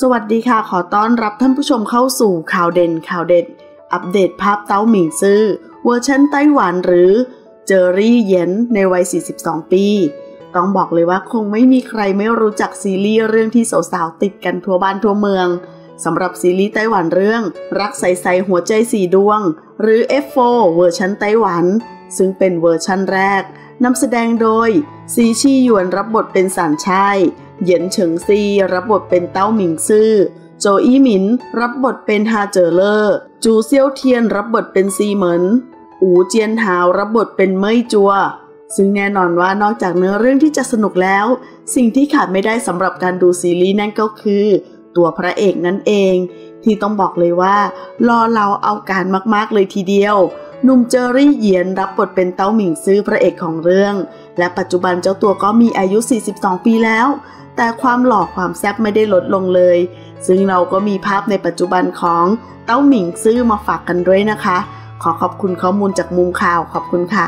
สวัสดีค่ะ ขอต้อนรับท่านผู้ชมเข้าสู่ข่าวเด่นข่าวเด็ด อัปเดตภาพเต้าหมิงซื่อเวอร์ชันไต้หวันหรือเจอร์รี เหยียนในวัย 42 ปี ต้องบอกเลยว่าคงไม่มีใครไม่รู้จักซีรีส์เรื่องที่สาวๆติดกันทั่วบ้านทั่วเมืองสำหรับซีรีส์ไต้หวันเรื่อง รักใสๆหัวใจสี่ดวง หรือ F4 เวอร์ชันไต้หวัน ซึ่งเป็นเวอร์ชันแรกนำแสดงโดยซีชีหยวนรับบทเป็นสารชัย เหยินเฉิงซีรับบทเป็นเต้าหมิงซื่อ โจอี้หมินรับบทเป็นฮาเจอเลอร์ จูเซียวเทียนรับบทเป็นซีเหมิน อูเจียนหาวรับบทเป็นเมยจัว ซึ่งแน่นอนว่านอกจากเนื้อเรื่องที่จะสนุกแล้ว สิ่งที่ขาดไม่ได้สำหรับการดูซีรีส์นั่นก็คือ ตัวพระเอกนั่นเอง ที่ต้องบอกเลยว่า รอเราเอาการมากๆเลยทีเดียวหนุ่มเจอรี่เหยียนรับบทเป็นเต้าหมิงซื้อพระเอกของเรื่อง และปัจจุบันเจ้าตัวก็มีอายุ 42 ปีแล้ว แต่ความหล่อความแซ่บไม่ได้ลดลงเลย ซึ่งเราก็มีภาพในปัจจุบันของเต้าหมิงซื้อมาฝากกันด้วยนะคะ ขอขอบคุณข้อมูลจากมุมข่าวขอบคุณค่ะ